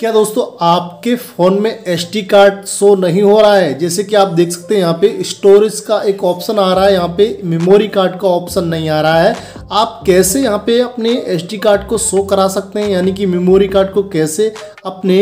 क्या दोस्तों आपके फ़ोन में एस कार्ड शो नहीं हो रहा है? जैसे कि आप देख सकते हैं यहाँ पे स्टोरेज का एक ऑप्शन आ रहा है, यहाँ पे मेमोरी कार्ड का ऑप्शन नहीं आ रहा है। आप कैसे यहाँ पे अपने एसडी कार्ड को शो करा सकते हैं? यानी कि मेमोरी कार्ड को कैसे अपने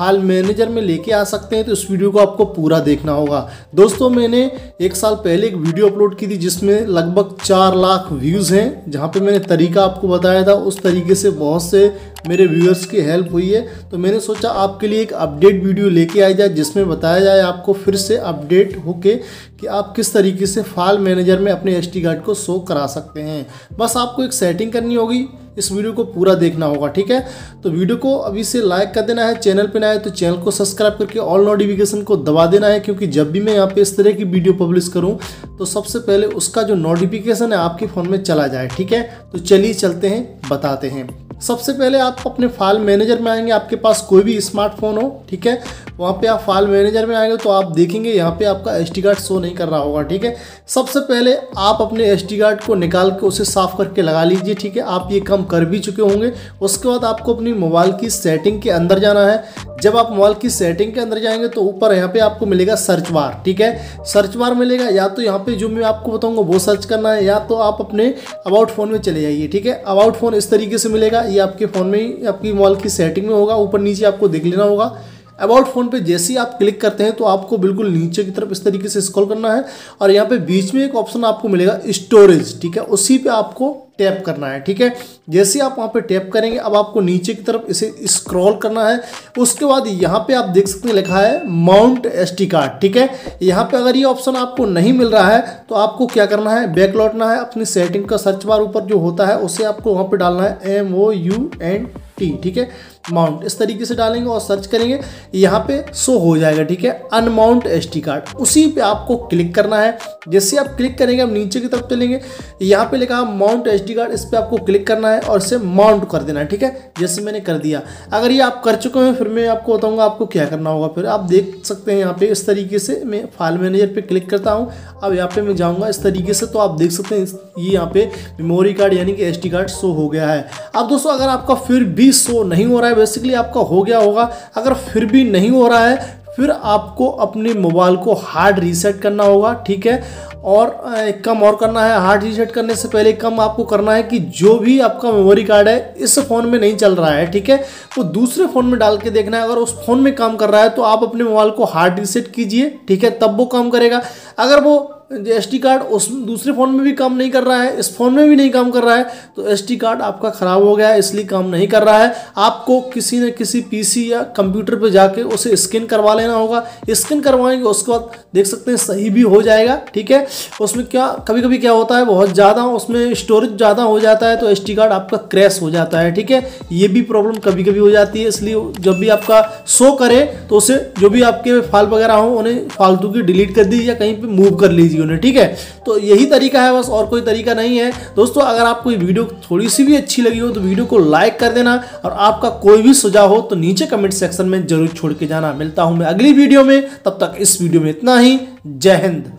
फ़ाइल मैनेजर में लेके आ सकते हैं तो इस वीडियो को आपको पूरा देखना होगा। दोस्तों, मैंने एक साल पहले एक वीडियो अपलोड की थी जिसमें लगभग चार लाख व्यूज़ हैं, जहाँ पे मैंने तरीका आपको बताया था। उस तरीके से बहुत से मेरे व्यूअर्स की हेल्प हुई है। तो मैंने सोचा आपके लिए एक अपडेट वीडियो लेके आई जाए, जिसमें बताया जाए आपको फिर से अपडेट होके कि आप किस तरीके से फ़ाइल मैनेजर में अपने एस कार्ड को शो करा सकते हैं। बस आपको एक सेटिंग करनी होगी इस वीडियो को पूरा देखना होगा, ठीक है? तो वीडियो को अभी से लाइक कर देना है, चैनल पे ना है तो चैनल को सब्सक्राइब करके ऑल नोटिफिकेशन को दबा देना है, क्योंकि जब भी मैं यहाँ पे इस तरह की वीडियो पब्लिश करूँ तो सबसे पहले उसका जो नोटिफिकेशन है आपके फ़ोन में चला जाए, ठीक है? तो चलिए चलते हैं, बताते हैं। सबसे पहले आप अपने फ़ाइल मैनेजर में आएँगे, आपके पास कोई भी स्मार्टफ़ोन हो, ठीक है? वहाँ पे आप फ़ाइल मैनेजर में आएँगे तो आप देखेंगे यहाँ पे आपका एसटी कार्ड शो नहीं कर रहा होगा, ठीक है? सबसे पहले आप अपने एसटी कार्ड को निकाल के उसे साफ़ करके लगा लीजिए, ठीक है? आप ये काम कर भी चुके होंगे। उसके बाद आपको अपनी मोबाइल की सेटिंग के अंदर जाना है। जब आप मोबाइल की सेटिंग के अंदर जाएँगे तो ऊपर यहाँ पे आपको मिलेगा सर्च बार ठीक है? सर्च बार मिलेगा, या तो यहाँ पे जो मैं आपको बताऊँगा वो सर्च करना है, या तो आप अपने अबाउट फ़ोन में चले जाइए, ठीक है? अबाउट फ़ोन इस तरीके से मिलेगा। ये आपके फ़ोन में ही, आपकी मोबाइल की सेटिंग में होगा। ऊपर नीचे आपको देख लेना होगा। अबाउट फ़ोन पे जैसे ही आप क्लिक करते हैं तो आपको बिल्कुल नीचे की तरफ़ इस तरीके से स्क्रॉल करना है और यहाँ पे बीच में एक ऑप्शन आपको मिलेगा स्टोरेज ठीक है? उसी पे आपको टैप करना है, ठीक है? जैसे आप वहाँ पे टैप करेंगे, अब आपको नीचे की तरफ़ इसे स्क्रॉल करना है। उसके बाद यहाँ पे आप देख सकते हैं, लिखा है माउंट एस कार्ड, ठीक है? यहाँ पे अगर ये ऑप्शन आपको नहीं मिल रहा है तो आपको क्या करना है? बैक लौटना है, अपनी सेटिंग का सर्च बार ऊपर जो होता है, उसे आपको वहाँ पर डालना है M O U N T ठीक है? माउंट, इस तरीके से डालेंगे और सर्च करेंगे, यहाँ पे शो हो जाएगा, ठीक है? अनमाउंट एस कार्ड, उसी पे आपको क्लिक करना है। जैसे आप क्लिक करेंगे, आप नीचे की तरफ़ चलेंगे, यहाँ पे लिखा माउंट एस कार्ड इस पर आपको क्लिक करना है और इसे माउंट कर देना है, ठीक है? जैसे मैंने कर दिया। अगर ये आप कर चुके हैं, फिर मैं आपको बताऊँगा आपको क्या करना होगा। फिर आप देख सकते हैं यहाँ पे इस तरीके से मैं फ़ाइल मैनेजर पे क्लिक करता हूँ। अब यहाँ पे मैं जाऊँगा इस तरीके से तो आप देख सकते हैं ये यहाँ पे मेमोरी कार्ड यानी कि एस कार्ड शो हो गया है। अब दोस्तों, अगर आपका फिर भी शो नहीं हो रहा है बेसिकली आपका हो गया होगा। अगर फिर भी नहीं हो रहा है फिर आपको अपने मोबाइल को हार्ड रीसेट करना होगा, ठीक है? और एक कम और करना है, हार्ड रीसेट करने से पहले कम आपको करना है कि जो भी आपका मेमोरी कार्ड है, इस फ़ोन में नहीं चल रहा है, ठीक है? वो दूसरे फ़ोन में डाल के देखना है, अगर उस फ़ोन में काम कर रहा है तो आप अपने मोबाइल को हार्ड रीसेट कीजिए, ठीक है? तब वो काम करेगा। अगर वो एस टी कार्ड उस दूसरे फ़ोन में भी काम नहीं कर रहा है, इस फ़ोन में भी नहीं काम कर रहा है तो एस टी कार्ड आपका ख़राब हो गया है, इसलिए काम नहीं कर रहा है। आपको किसी न किसी पीसी या कंप्यूटर पे जाके उसे स्कैन करवा लेना होगा। स्कैन करवाएँगे, उसके बाद देख सकते हैं सही भी हो जाएगा, ठीक है? उसमें क्या कभी कभी क्या होता है, बहुत ज़्यादा उसमें स्टोरेज ज़्यादा हो जाता है तो एस कार्ड आपका क्रैश हो जाता है, ठीक है? ये भी प्रॉब्लम कभी कभी हो जाती है, इसलिए जब भी आपका शो करे तो उसे जो भी आपके फ़ाइल वगैरह हो, उन्हें फालतू की डिलीट कर दीजिए या कहीं पर मूव कर लीजिए। ने ठीक है? तो यही तरीका है बस, और कोई तरीका नहीं है। दोस्तों, अगर आपको ये वीडियो थोड़ी सी भी अच्छी लगी हो तो वीडियो को लाइक कर देना, और आपका कोई भी सुझाव हो तो नीचे कमेंट सेक्शन में ज़रूर छोड़ के जाना। मिलता हूँ मैं अगली वीडियो में, तब तक इस वीडियो में इतना ही। जय हिंद।